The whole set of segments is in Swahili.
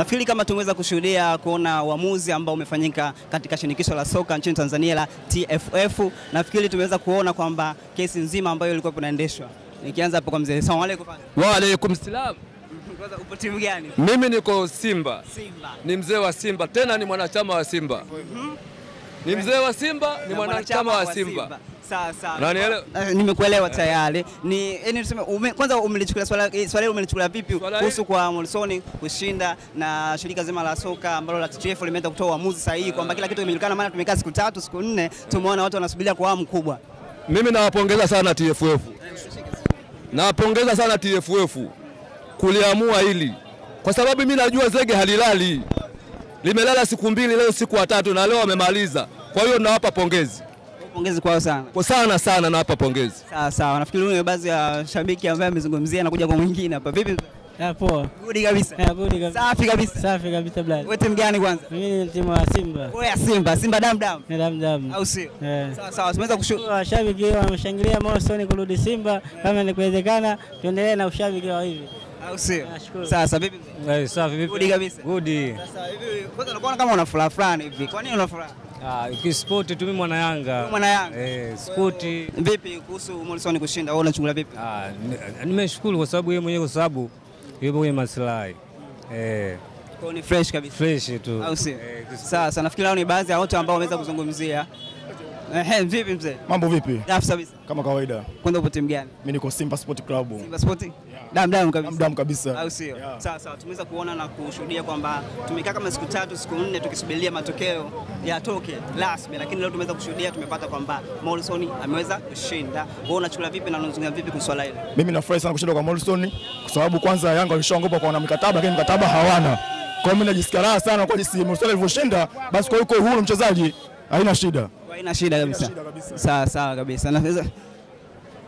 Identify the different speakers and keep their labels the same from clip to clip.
Speaker 1: Nafikiri kama tumeweza kushuhudia kuona uamuzi ambao umefanyika katika shinikisho la soka nchini Tanzania la TFF, nafikiri tumeweza kuona kwamba kesi nzima ambayo ilikuwa inaendeshwa. Nikianza hapo kwa mzee. Asalamu alaykum.
Speaker 2: Wa alaykum salam.
Speaker 1: Upo timu gani?
Speaker 2: Mimi niko Simba,
Speaker 1: Simba.
Speaker 2: ni mzee wa Simba, tena ni mwanachama wa Simba. Ni mzee wa Simba, ni mwanachama wa Simba.
Speaker 1: Sawa sawa.
Speaker 2: Unanielewa?
Speaker 1: Eh, Nimekuelewa tayari. Ni yani tuseme ume, kwanza umelichukulia swala eh, swala hilo umelichukulia vipi kuhusu kwa Morrison kushinda na shirika zima la soka ambalo la TFF limeenda kutoa uamuzi sahihi kwamba kila kitu kimejulikana, maana tumekaa siku tatu siku nne, tumeona watu wanasubiria kwa hamu kubwa.
Speaker 2: Mimi nawapongeza sana TFF, nawapongeza sana TFF kuliamua hili, kwa sababu mimi najua zege halilali, limelala siku mbili, leo siku ya tatu, na leo wamemaliza. Kwa hiyo nawapa pongezi
Speaker 1: Pongezi kwao sana.
Speaker 2: kwa sana sana, nawapa pongezi.
Speaker 1: Sawa sawa. Nafikiri huyo ni baadhi ya shabiki ambaye amezungumzia na kuja kwa mwingine hapa. Vipi?
Speaker 3: Ah, poa.
Speaker 1: Good kabisa.
Speaker 3: Ya, good kabisa.
Speaker 1: Safi kabisa.
Speaker 3: Safi kabisa brother.
Speaker 1: Wewe timu gani kwanza?
Speaker 3: Mimi ni timu ya Simba.
Speaker 1: Wewe ya Simba, Simba dam dam.
Speaker 3: Ni dam dam.
Speaker 1: Au sio?
Speaker 3: Eh.
Speaker 1: Sawa sawa. Tumeweza kushuhudia
Speaker 3: Washabiki wameshangilia Morrison kurudi Simba, kama inawezekana tuendelee na ushabiki wa hivi.
Speaker 1: au sio?
Speaker 3: Nashukuru.
Speaker 1: Sasa vipi?
Speaker 4: Eh, safi vipi?
Speaker 1: Good kabisa.
Speaker 4: Good.
Speaker 1: Sasa hivi kwanza unakuwa kama una furaha fulani hivi. Kwa nini una furaha?
Speaker 4: Ah, kispoti tu mimi mwana Yanga.
Speaker 1: Mwana Yanga.
Speaker 4: Eh, spoti.
Speaker 1: Vipi kuhusu Morrison kushinda? Wewe unachungulia vipi?
Speaker 4: Ah, ni- nimeshukuru kwa sababu yeye mwenyewe kwa sababu yupo kwenye maslahi. Eh,
Speaker 1: Kwa ni fresh kabisa.
Speaker 4: fresh tu.
Speaker 1: Au si?
Speaker 4: Eh.
Speaker 1: Sasa nafikiri hao ni baadhi ya watu ambao wameweza kuzungumzia. Ehe, vipi mzee?
Speaker 5: Mambo vipi?
Speaker 1: Safi kabisa.
Speaker 5: Kama kawaida,
Speaker 1: Kwenda upo timu gani?
Speaker 5: mimi niko Simba Sport Club.
Speaker 1: Simba Sport? Dam dam kabisa.
Speaker 5: Damdam kabisa.
Speaker 1: au sio?
Speaker 5: Yeah.
Speaker 1: Sawa sawa, tumeweza kuona na kushuhudia kwamba tumekaa kama siku tatu siku nne tukisubiria matokeo yatoke rasmi, lakini leo tumeweza kushuhudia, tumepata kwamba Morrison ameweza kushinda. Wewe unachukua vipi na unazungumzia vipi kuhusu swala hilo?
Speaker 5: Mimi nafurahi sana kushinda kwa Morrison kwa sababu kwanza Yanga walishaongopa kwa na mikataba, lakini mkataba hawana. Kwa hiyo mimi najisikia raha sana kwa jinsi Morrison alivyoshinda, basi kwa yuko huru mchezaji, haina shida.
Speaker 1: Haina shida kabisa. Sawa sawa kabisa. Naweza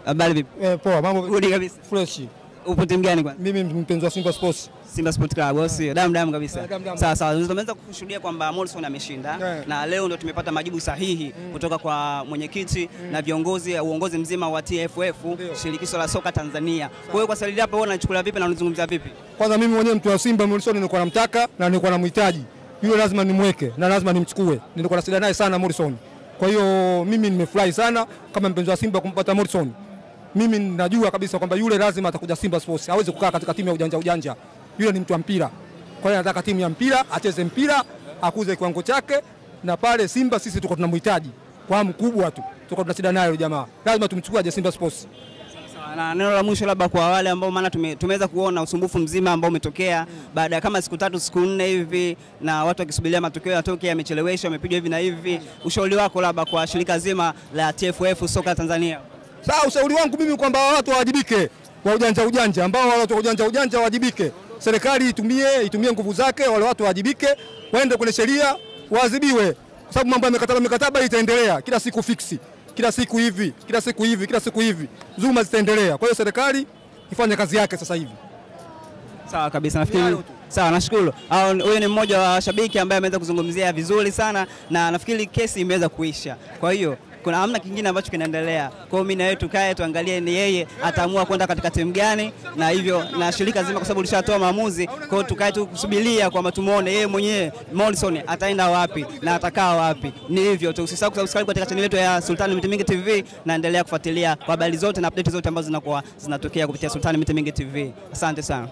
Speaker 1: habari vipi?
Speaker 6: Eh, poa, mambo
Speaker 1: Good kabisa.
Speaker 6: fresh.
Speaker 1: Upo timu gani kwanza?
Speaker 6: Mimi mpenzi wa Simba Sports.
Speaker 1: Simba Sport Club au sio? Damu damu kabisa.
Speaker 6: Eh.
Speaker 1: Sawa sawa. Tumeweza kushuhudia kwamba Morrison ameshinda
Speaker 6: Eh.
Speaker 1: na leo ndio tumepata majibu sahihi kutoka kwa mwenyekiti na viongozi uongozi mzima wa TFF shirikisho la soka Tanzania. Kwa hiyo kwa swali hapo wewe unachukulia vipi na unazungumzia vipi?
Speaker 6: Kwanza mimi mwenyewe mtu wa Simba Morrison nilikuwa namtaka na nilikuwa namhitaji. Yule lazima nimweke na lazima nimchukue. Nilikuwa nasida naye sana Morrison. Kwa hiyo mimi nimefurahi sana kama mpenzi wa Simba kumpata Morrison. Mimi najua kabisa kwamba yule lazima atakuja Simba Sports. Hawezi kukaa katika timu ya ujanja ujanja. Yule ni mtu wa mpira. Kwa hiyo anataka timu ya mpira, acheze mpira, akuze kiwango chake na pale Simba sisi tuko tunamhitaji kwa hamu kubwa tu. Tuko tunasida naye yule jamaa. Lazima tumchukue aje Simba Sports.
Speaker 1: Sawa, Na neno la mwisho labda kwa wale ambao maana tume, tumeweza kuona usumbufu mzima ambao umetokea mm. baada ya kama siku tatu siku nne hivi na watu wakisubiria matokeo yatoke, yamecheleweshwa, yamepigwa hivi na hivi. Ushauri wako labda kwa shirika zima la TFF soka Tanzania?
Speaker 6: Sasa ushauri wangu mimi kwamba watu wawajibike kwa ujanja ujanja, ambao watu ujanja ujanja wawajibike. Serikali itumie itumie nguvu zake, wale watu wawajibike, waende kwenye sheria, waadhibiwe, sababu mambo ya mikataba mikataba itaendelea kila siku fiksi, kila siku hivi, kila siku hivi, kila siku hivi, zuma zitaendelea. Kwa hiyo serikali ifanye kazi yake sasa hivi.
Speaker 1: Sawa kabisa, nafikiri sawa, nashukuru. Huyu ni mmoja wa shabiki ambaye ameweza kuzungumzia vizuri sana, na nafikiri kesi imeweza kuisha. Kwa hiyo kuna hamna kingine ambacho kinaendelea. Kwa hiyo mimi na wewe tukae tuangalie ni yeye ataamua kwenda katika timu gani, na hivyo na shirika zima, kwa sababu lishatoa maamuzi. Kwa hiyo tukae tu kusubiria kwamba tumuone yeye mwenyewe Morrison ataenda wapi na atakaa wapi. Ni hivyo tu, usisahau kusubscribe katika channel yetu ya Sultan Mitimingi TV na endelea kufuatilia habari zote na update zote ambazo zinakuwa zinatokea kupitia Sultan Mitimingi TV. Asante sana.